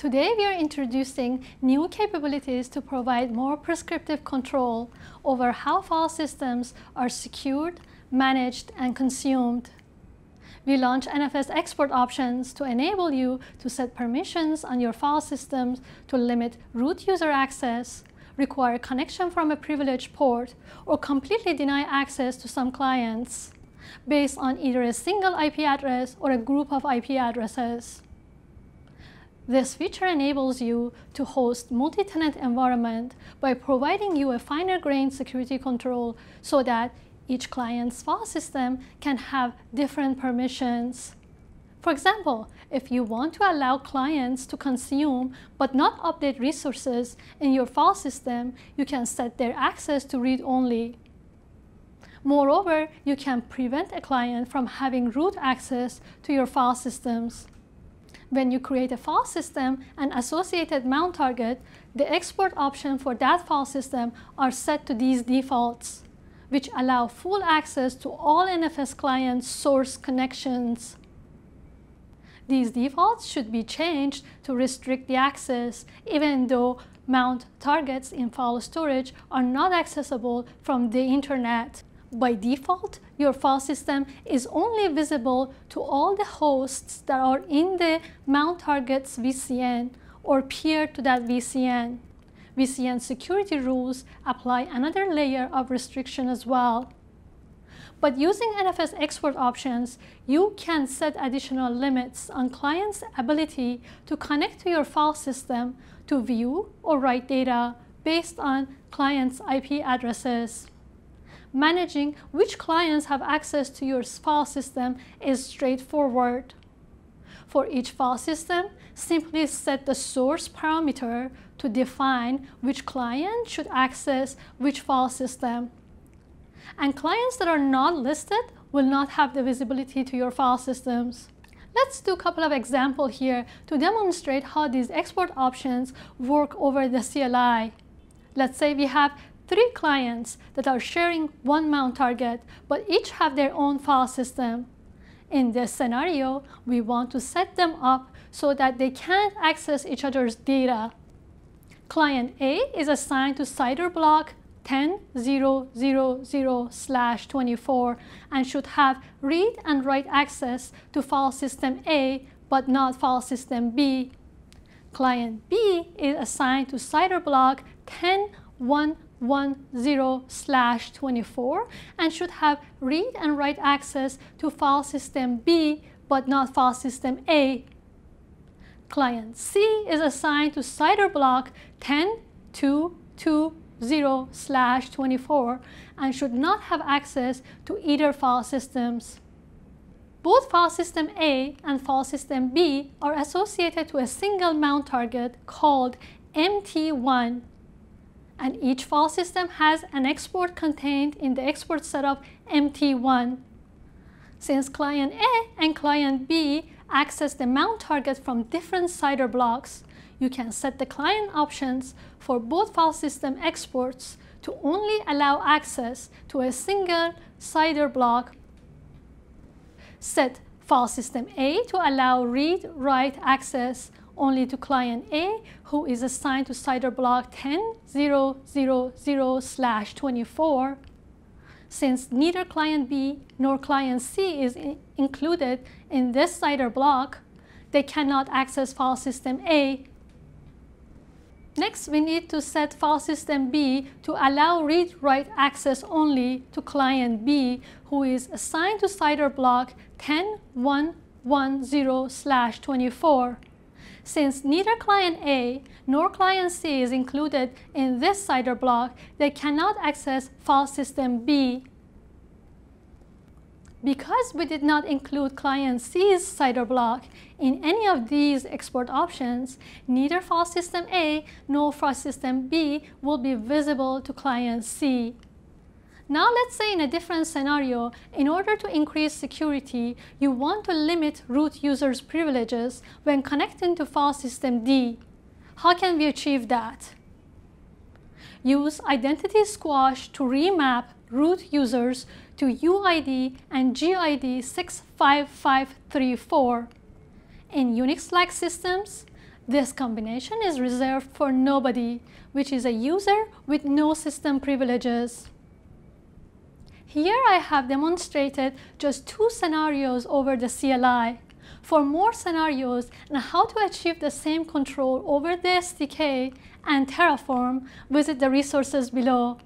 Today we are introducing new capabilities to provide more prescriptive control over how file systems are secured, managed, and consumed. We launch NFS export options to enable you to set permissions on your file systems to limit root user access, require connection from a privileged port, or completely deny access to some clients based on either a single IP address or a group of IP addresses. This feature enables you to host multi-tenant environment by providing you a finer grained security control so that each client's file system can have different permissions. For example, if you want to allow clients to consume but not update resources in your file system, you can set their access to read-only. Moreover, you can prevent a client from having root access to your file systems. When you create a file system and associated mount target, the export option for that file system are set to these defaults, which allow full access to all NFS client source connections. These defaults should be changed to restrict the access, even though mount targets in file storage are not accessible from the internet. By default, your file system is only visible to all the hosts that are in the mount target's VCN or peer to that VCN. VCN security rules apply another layer of restriction as well. But using NFS export options, you can set additional limits on clients' ability to connect to your file system to view or write data based on clients' IP addresses managing which clients have access to your file system is straightforward. For each file system, simply set the source parameter to define which client should access which file system. And clients that are not listed will not have the visibility to your file systems. Let's do a couple of examples here to demonstrate how these export options work over the CLI. Let's say we have three clients that are sharing one mount target, but each have their own file system. In this scenario, we want to set them up so that they can't access each other's data. Client A is assigned to CIDR block 10.0.0.0/24 and should have read and write access to file system A but not file system B. Client B is assigned to CIDR block 10.1 10 slash 24 and should have read and write access to file system B but not file system A. Client C is assigned to CIDR block 10.2.2.0 slash 24 and should not have access to either file systems. Both file system A and file system B are associated to a single mount target called MT1 and each file system has an export contained in the export setup MT1. Since client A and client B access the mount target from different CIDR blocks, you can set the client options for both file system exports to only allow access to a single CIDR block. Set file system A to allow read-write access only to client A, who is assigned to CIDR block 10.0.0.0/24. Since neither client B nor client C is included in this CIDR block, they cannot access file system A. Next, we need to set file system B to allow read-write access only to client B, who is assigned to CIDR block 10.1.1.0/24. Since neither client A nor client C is included in this CIDR block, they cannot access file system B. Because we did not include client C's CIDR block in any of these export options, neither file system A nor file system B will be visible to client C. Now let's say in a different scenario, in order to increase security, you want to limit root users' privileges when connecting to file system D. How can we achieve that? Use identity squash to remap root users to UID and GID 65534. In Unix-like systems, This combination is reserved for nobody, which is a user with no system privileges. Here I have demonstrated just two scenarios over the CLI. For more scenarios and how to achieve the same control over the SDK and Terraform, visit the resources below.